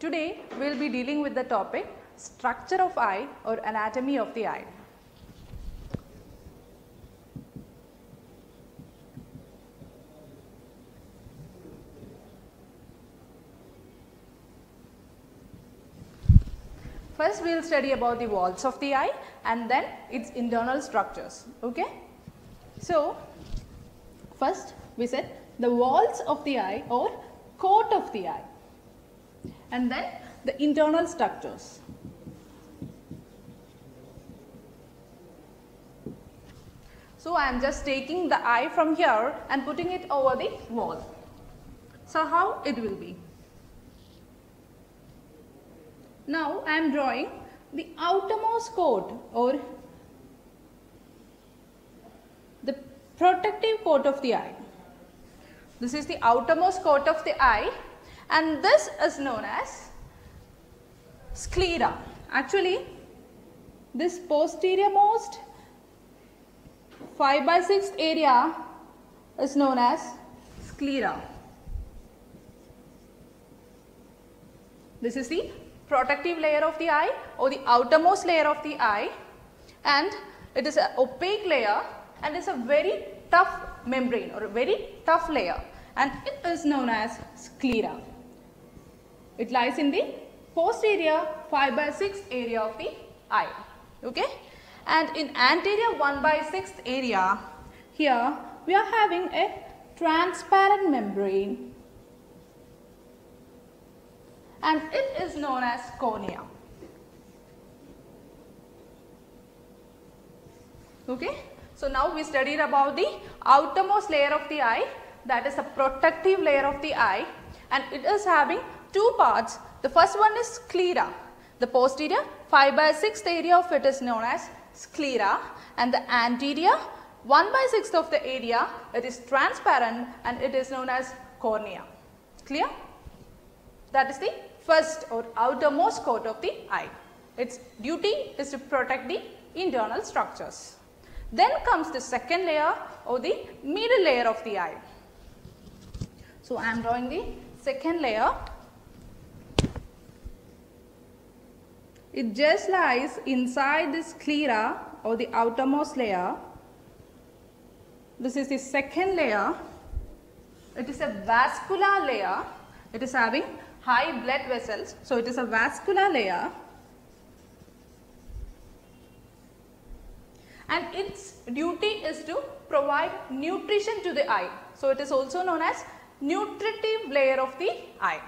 Today we will be dealing with the topic structure of eye or anatomy of the eye. First we will study about the walls of the eye and then its internal structures. Okay. So, first we said the walls of the eye or coat of the eye and then the internal structures. So, I am just taking the eye from here and putting it over the wall. So, how it will be? Now, I am drawing the outermost coat or the protective coat of the eye. This is the outermost coat of the eye and this is known as sclera. Actually, this posterior most 5 by 6 area is known as sclera. This is the protective layer of the eye or the outermost layer of the eye and it is an opaque layer and it's a very tough membrane or a very tough layer and it is known as sclera. It lies in the posterior 5 by 6 area of the eye. Okay? And in anterior 1 by 6 area, here we are having a transparent membrane and it is known as cornea. Okay? So now we studied about the outermost layer of the eye that is a protective layer of the eye and it is having two parts. The first one is sclera. The posterior 5 by 6th area of it is known as sclera and the anterior 1 by 6th of the area it is transparent and it is known as cornea. Clear? That is the first or outermost coat of the eye. Its duty is to protect the internal structures. Then comes the second layer or the middle layer of the eye. So, I am drawing the second layer. It just lies inside this sclera or the outermost layer. This is the second layer. It is a vascular layer. It is having high blood vessels. So, it is a vascular layer and its duty is to provide nutrition to the eye. So, it is also known as nutritive layer of the eye.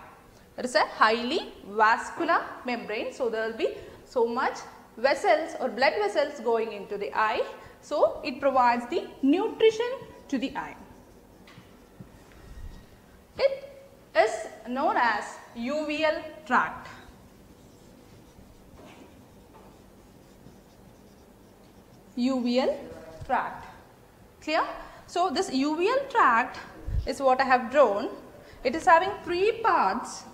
It is a highly vascular membrane. So, there will be so much vessels or blood vessels going into the eye. So, it provides the nutrition to the eye. It is known as uveal tract. Uveal tract. Clear? So, this uveal tract is what I have drawn. It is having three parts.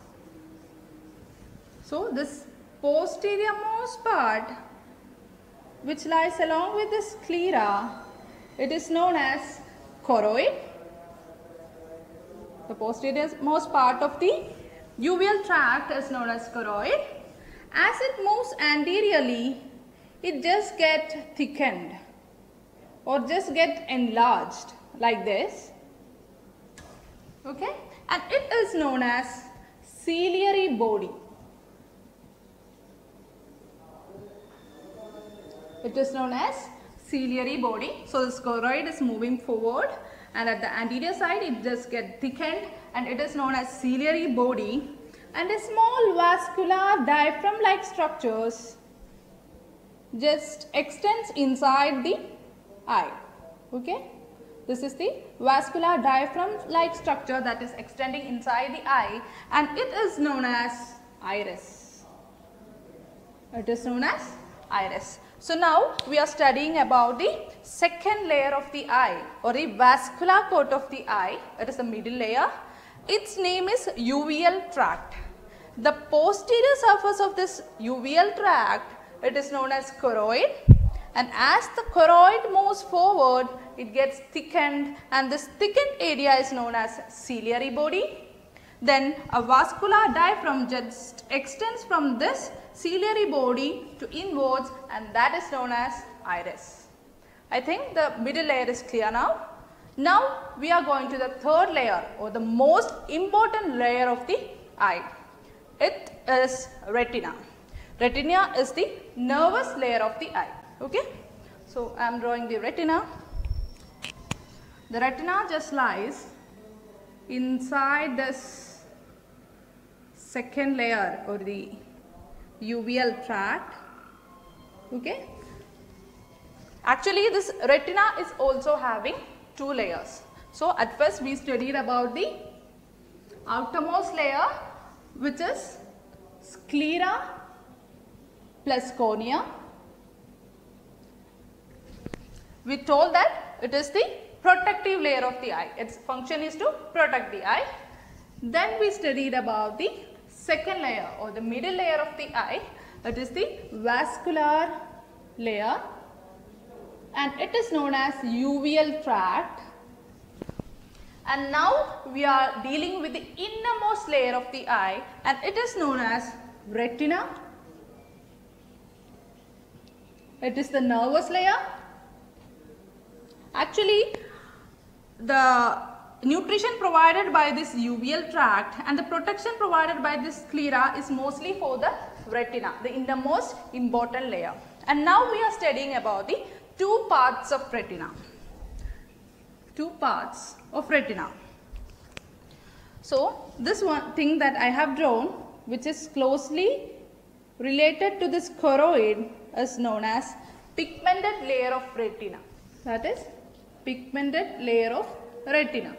So, this posterior most part which lies along with the sclera, it is known as choroid. The posterior most part of the uveal tract is known as choroid. As it moves anteriorly, it just get thickened or just get enlarged like this. Okay? And it is known as ciliary body. It is known as ciliary body. So, the choroid is moving forward and at the anterior side it just get thickened and it is known as ciliary body and a small vascular diaphragm like structures just extends inside the eye. Okay? This is the vascular diaphragm like structure that is extending inside the eye and it is known as iris. It is known as iris. So now we are studying about the second layer of the eye or the vascular coat of the eye. It is the middle layer. Its name is uveal tract. The posterior surface of this uveal tract it is known as choroid and as the choroid moves forward it gets thickened and this thickened area is known as ciliary body. Then a vascular diaphragm just extends from this ciliary body to inwards and that is known as iris. I think the middle layer is clear now. Now we are going to the third layer or the most important layer of the eye. It is retina. Retina is the nervous layer of the eye. Okay. So I am drawing the retina. The retina just lies inside this second layer or the uveal tract. Okay. Actually this retina is also having two layers. So at first we studied about the outermost layer which is sclera plus cornea. We told that it is the protective layer of the eye. Its function is to protect the eye. Then we studied about the second layer or the middle layer of the eye. that is the vascular layer and it is known as uveal tract. And now we are dealing with the innermost layer of the eye and it is known as retina. It is the nervous layer. Actually, the nutrition provided by this uveal tract and the protection provided by this sclera is mostly for the retina, the innermost important layer. And now we are studying about the two parts of retina. Two parts of retina. So, this one thing that I have drawn which is closely related to this choroid is known as pigmented layer of retina. That is pigmented layer of retina.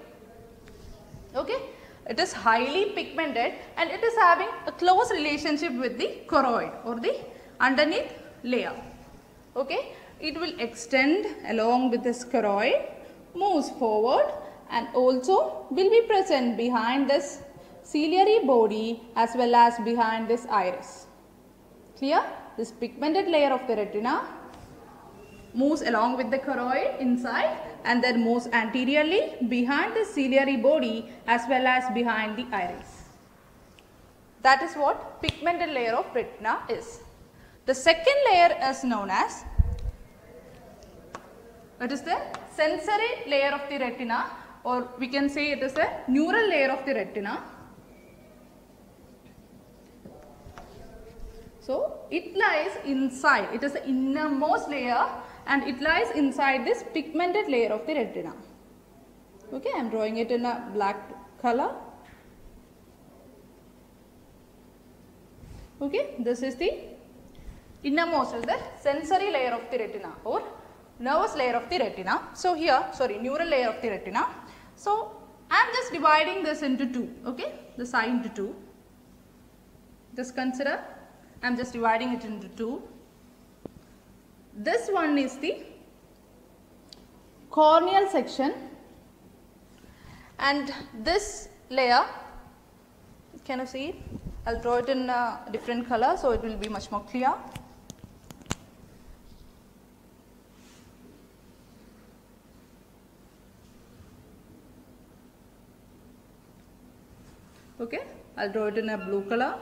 Okay. It is highly pigmented and it is having a close relationship with the choroid or the underneath layer. Okay. It will extend along with the choroid, moves forward and also will be present behind this ciliary body as well as behind this iris. Clear? This pigmented layer of the retina moves along with the choroid inside and then moves anteriorly behind the ciliary body as well as behind the iris. That is what pigmented layer of retina is. The second layer is known as it is the sensory layer of the retina or we can say it is the neural layer of the retina. So, it lies inside, it is the innermost layer and it lies inside this pigmented layer of the retina. Okay, I am drawing it in a black color. Okay, this is the innermost, the sensory layer of the retina or nervous layer of the retina. So, here, sorry, neural layer of the retina. So, I am just dividing this into two, okay, the eye into two. Just consider, I am just dividing it into two. This one is the corneal section and this layer, can you see? I will draw it in a different color so it will be much more clear. Okay, I will draw it in a blue color.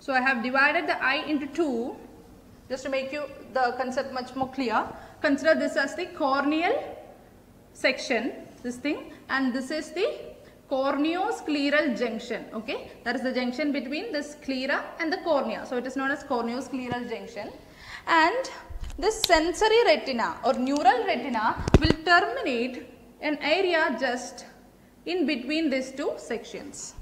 So I have divided the eye into two just to make you the concept much more clear. Consider this as the corneal section, this thing and this is the corneoscleral junction, okay. That is the junction between the sclera and the cornea. So it is known as corneoscleral junction and this sensory retina or neural retina will terminate an area just in between these two sections.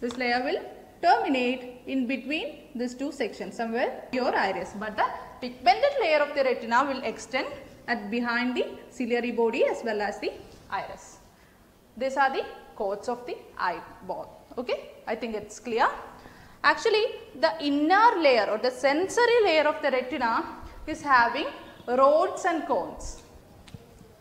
This layer will terminate in between these two sections somewhere your iris but the pigmented layer of the retina will extend at behind the ciliary body as well as the iris. These are the coats of the eyeball. Okay, I think it's clear. Actually, the inner layer or the sensory layer of the retina is having rods and cones.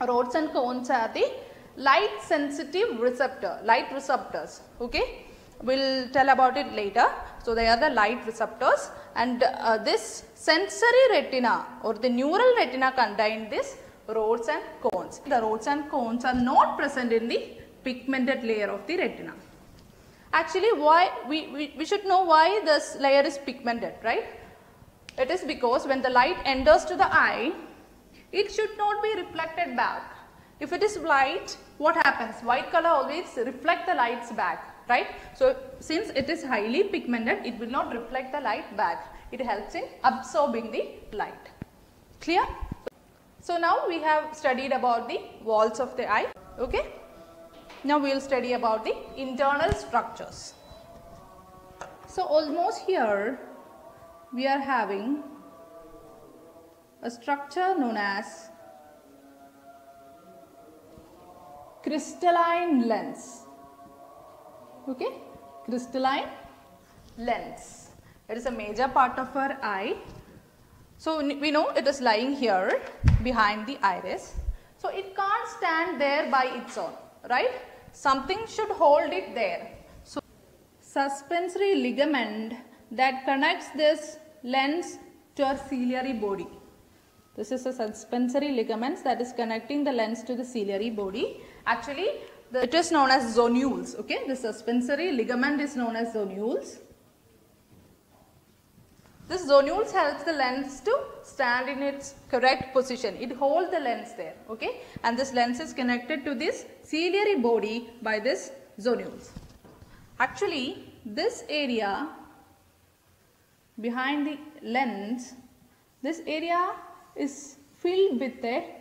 Rods and cones are the light sensitive receptor, light receptors. Okay, we'll tell about it later. So, they are the light receptors and uh, this sensory retina or the neural retina contain this rods and cones. The rods and cones are not present in the pigmented layer of the retina. Actually, why we, we, we should know why this layer is pigmented, right? It is because when the light enters to the eye, it should not be reflected back. If it is white, what happens? White color always reflect the lights back, right? So, since it is highly pigmented, it will not reflect the light back. It helps in absorbing the light. Clear? So, now we have studied about the walls of the eye, okay? Now, we will study about the internal structures. So, almost here we are having a structure known as crystalline lens. Okay, crystalline lens. It is a major part of our eye. So, we know it is lying here behind the iris. So, it can't stand there by its own, right? Something should hold it there. So, suspensory ligament that connects this lens to our ciliary body. This is a suspensory ligaments that is connecting the lens to the ciliary body. Actually, it is known as zonules. Okay, the suspensory ligament is known as zonules. This zonules helps the lens to stand in its correct position. It holds the lens there. Okay, and this lens is connected to this ciliary body by this zonules. Actually, this area behind the lens, this area is filled with a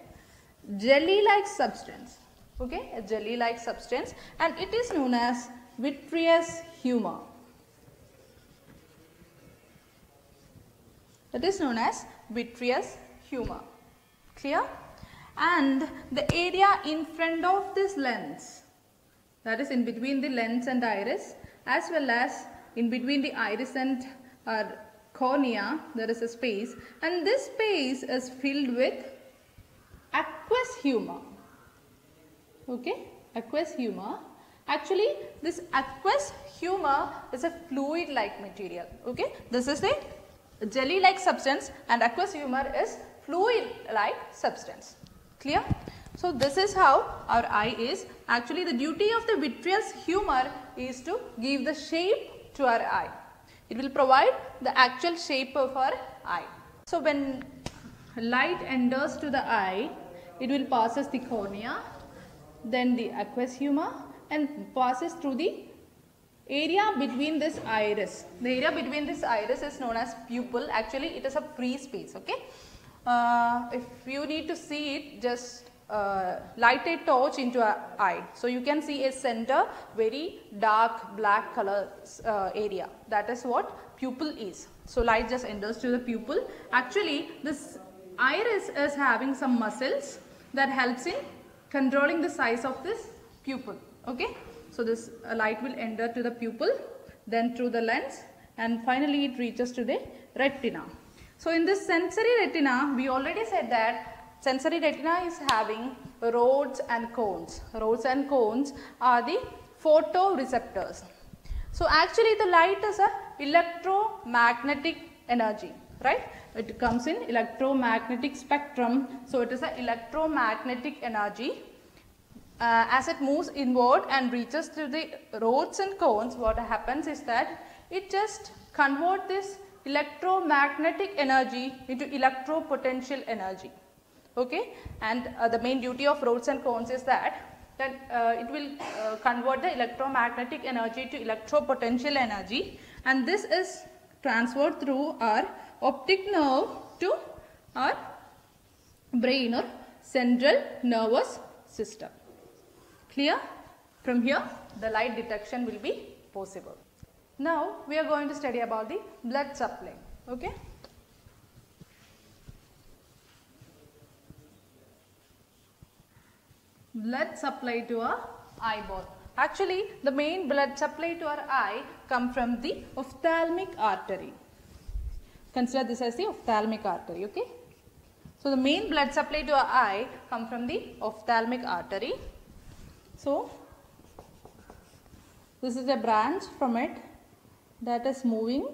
jelly-like substance. Okay, a jelly-like substance and it is known as vitreous humor. That is known as vitreous humor. Clear? And the area in front of this lens, that is in between the lens and iris, as well as in between the iris and our cornea, there is a space, and this space is filled with aqueous humor. Okay, aqueous humor. Actually, this aqueous humor is a fluid-like material. Okay, this is a jelly-like substance and aqueous humor is fluid-like substance. Clear? So, this is how our eye is. Actually, the duty of the vitreous humor is to give the shape to our eye. It will provide the actual shape of our eye. So, when light enters to the eye, it will pass passes the cornea, then the aqueous humor and passes through the area between this iris. The area between this iris is known as pupil. Actually, it is a free space. Okay. Uh, if you need to see it, just uh, light a torch into an eye. So, you can see a center very dark black color uh, area. That is what pupil is. So, light just enters to the pupil. Actually, this iris is having some muscles that helps in controlling the size of this pupil. Okay. So, this uh, light will enter to the pupil, then through the lens and finally it reaches to the retina. So, in this sensory retina, we already said that sensory retina is having rods and cones. Rods and cones are the photoreceptors. So, actually the light is a electromagnetic energy, right? It comes in electromagnetic spectrum. So, it is an electromagnetic energy uh, as it moves inward and reaches to the rods and cones, what happens is that it just convert this electromagnetic energy into electropotential energy. Okay, and uh, the main duty of rods and cones is that that uh, it will uh, convert the electromagnetic energy to electropotential energy, and this is transferred through our optic nerve to our brain or central nervous system. Clear? From here the light detection will be possible. Now we are going to study about the blood supply. Okay? Blood supply to our eyeball. Actually the main blood supply to our eye come from the ophthalmic artery. Consider this as the ophthalmic artery. Okay? So the main blood supply to our eye come from the ophthalmic artery so, this is a branch from it that is moving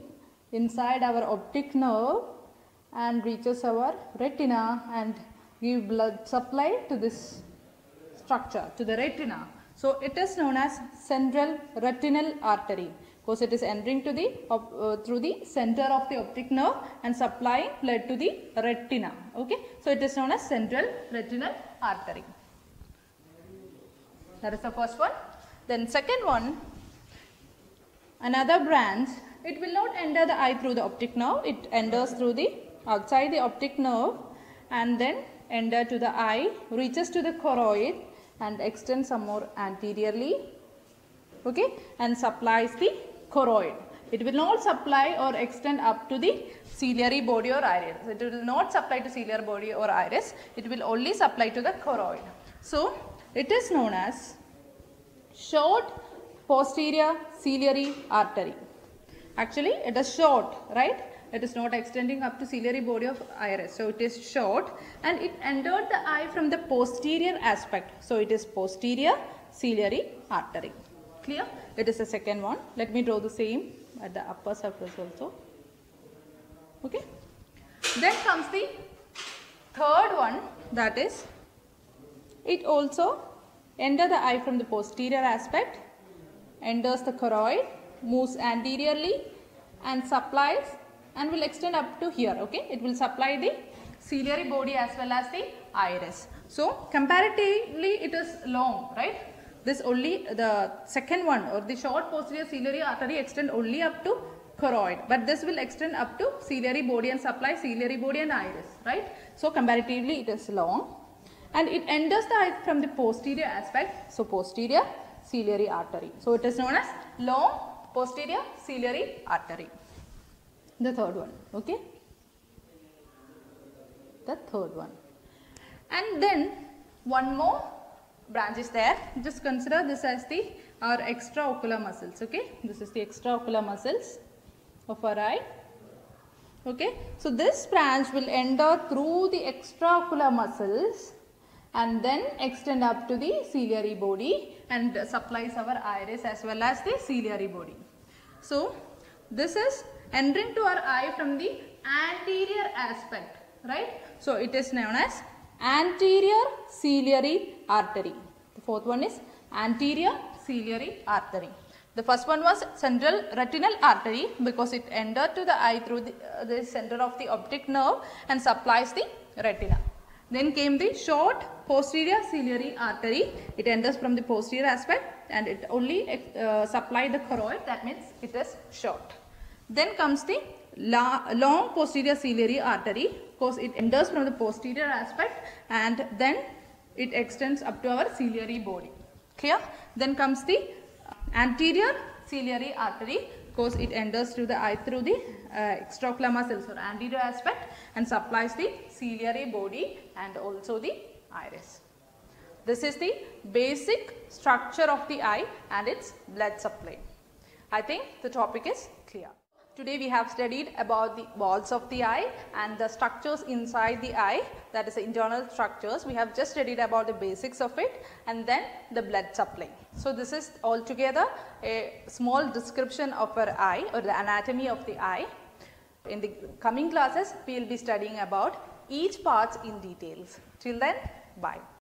inside our optic nerve and reaches our retina and give blood supply to this structure, to the retina. So it is known as central retinal artery because it is entering to the uh, through the center of the optic nerve and supplying blood to the retina. Okay, so it is known as central retinal artery. That is the first one. Then second one, another branch. It will not enter the eye through the optic nerve. It enters through the outside the optic nerve and then enter to the eye, reaches to the choroid and extends some more anteriorly okay and supplies the choroid. It will not supply or extend up to the ciliary body or iris. It will not supply to ciliary body or iris. It will only supply to the choroid. So, it is known as short posterior ciliary artery. Actually, it is short, right? It is not extending up to ciliary body of iris. So, it is short and it entered the eye from the posterior aspect. So, it is posterior ciliary artery. Clear? It is the second one. Let me draw the same at the upper surface also. Okay. Then comes the third one that is it also enter the eye from the posterior aspect, enters the choroid, moves anteriorly and supplies and will extend up to here. Okay. It will supply the ciliary body as well as the iris. So, comparatively it is long, right? This only the second one or the short posterior ciliary artery extend only up to choroid but this will extend up to ciliary body and supply ciliary body and iris right. So comparatively it is long and it enters the eye from the posterior aspect so posterior ciliary artery. So it is known as long posterior ciliary artery. The third one okay. The third one and then one more branch is there just consider this as the our extraocular muscles okay this is the extraocular muscles of our eye. Okay. So, this branch will enter through the extraocular muscles and then extend up to the ciliary body and supplies our iris as well as the ciliary body. So, this is entering to our eye from the anterior aspect, right. So, it is known as anterior ciliary artery. The fourth one is anterior ciliary artery. The first one was central retinal artery because it entered to the eye through the, uh, the center of the optic nerve and supplies the retina. Then came the short posterior ciliary artery. It enters from the posterior aspect and it only uh, supply the choroid that means it is short. Then comes the long posterior ciliary artery because it enters from the posterior aspect and then it extends up to our ciliary body. Clear? Then comes the anterior ciliary artery because it enters through the eye through the uh, extraocular muscles or anterior aspect and supplies the ciliary body and also the iris. This is the basic structure of the eye and its blood supply. I think the topic is clear. Today we have studied about the walls of the eye and the structures inside the eye that is the internal structures. We have just studied about the basics of it and then the blood supply. So this is altogether a small description of our eye or the anatomy of the eye. In the coming classes we will be studying about each parts in details. Till then bye.